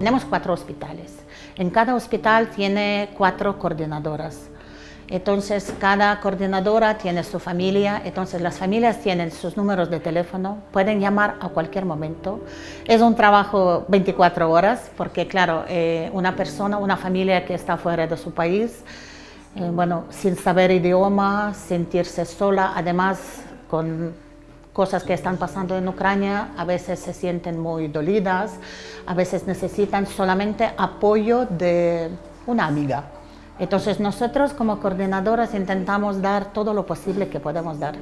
Tenemos cuatro hospitales. En cada hospital tiene cuatro coordinadoras. Entonces, cada coordinadora tiene su familia, entonces las familias tienen sus números de teléfono, pueden llamar a cualquier momento. Es un trabajo 24 horas, porque claro, eh, una persona, una familia que está fuera de su país, eh, bueno, sin saber idioma, sentirse sola, además con cosas que están pasando en Ucrania, a veces se sienten muy dolidas, a veces necesitan solamente apoyo de una amiga. Entonces nosotros como coordinadoras intentamos dar todo lo posible que podemos dar.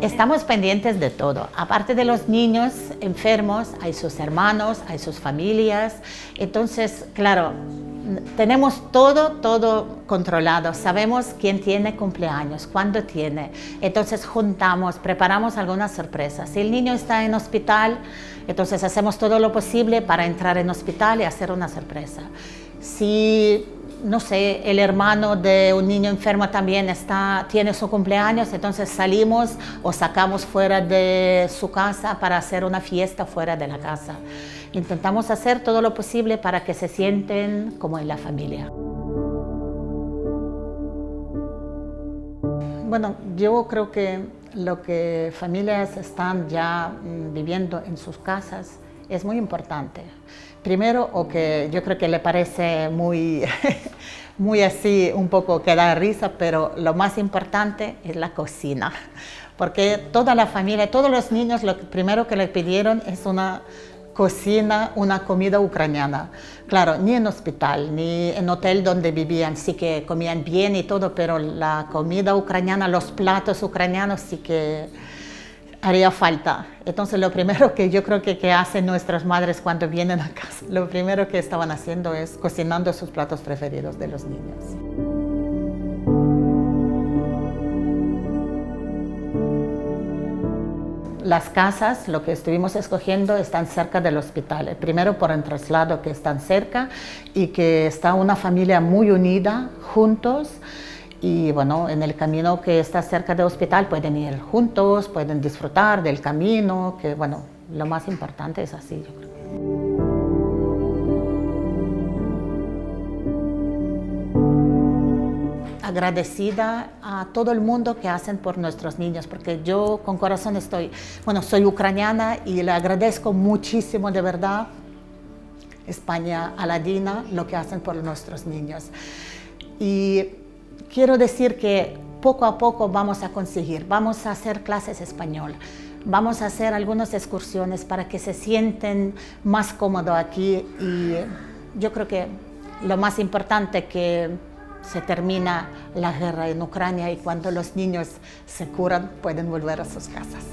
Estamos pendientes de todo. Aparte de los niños enfermos, hay sus hermanos, hay sus familias. Entonces, claro, tenemos todo, todo controlado. Sabemos quién tiene cumpleaños, cuándo tiene. Entonces juntamos, preparamos algunas sorpresas. Si el niño está en hospital, entonces hacemos todo lo posible para entrar en hospital y hacer una sorpresa. Si, no sé, el hermano de un niño enfermo también está, tiene su cumpleaños, entonces salimos o sacamos fuera de su casa para hacer una fiesta fuera de la casa. Intentamos hacer todo lo posible para que se sienten como en la familia. Bueno, yo creo que lo que familias están ya mm, viviendo en sus casas es muy importante. Primero, o que yo creo que le parece muy, muy así, un poco que da risa, pero lo más importante es la cocina. Porque toda la familia, todos los niños, lo primero que le pidieron es una cocina una comida ucraniana. Claro, ni en hospital, ni en hotel donde vivían, sí que comían bien y todo, pero la comida ucraniana, los platos ucranianos sí que haría falta. Entonces lo primero que yo creo que, que hacen nuestras madres cuando vienen a casa, lo primero que estaban haciendo es cocinando sus platos preferidos de los niños. Las casas, lo que estuvimos escogiendo, están cerca del hospital. Primero por el traslado que están cerca y que está una familia muy unida, juntos. Y bueno, en el camino que está cerca del hospital pueden ir juntos, pueden disfrutar del camino, que bueno, lo más importante es así, yo creo. agradecida a todo el mundo que hacen por nuestros niños, porque yo con corazón estoy, bueno, soy ucraniana y le agradezco muchísimo de verdad España Aladina lo que hacen por nuestros niños. Y quiero decir que poco a poco vamos a conseguir, vamos a hacer clases español, vamos a hacer algunas excursiones para que se sienten más cómodos aquí y yo creo que lo más importante que se termina la guerra en Ucrania y cuando los niños se curan pueden volver a sus casas.